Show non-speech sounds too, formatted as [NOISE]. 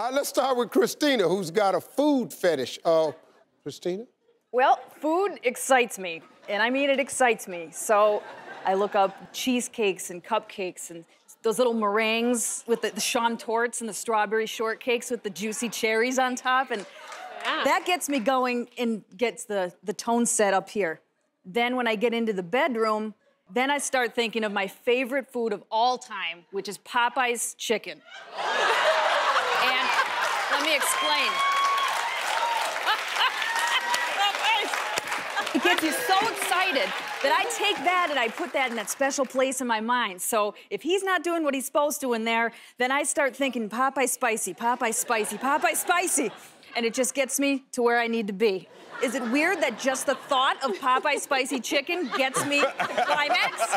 All right, let's start with Christina, who's got a food fetish. Uh, Christina? Well, food excites me, and I mean it excites me. So I look up cheesecakes and cupcakes and those little meringues with the, the Chantorts and the strawberry shortcakes with the juicy cherries on top. And yeah. that gets me going and gets the, the tone set up here. Then when I get into the bedroom, then I start thinking of my favorite food of all time, which is Popeyes chicken. [LAUGHS] me explain. [LAUGHS] it gets you so excited that I take that and I put that in that special place in my mind. So if he's not doing what he's supposed to in there, then I start thinking Popeye spicy, Popeye spicy, Popeye spicy. And it just gets me to where I need to be. Is it weird that just the thought of Popeye spicy chicken gets me to climax?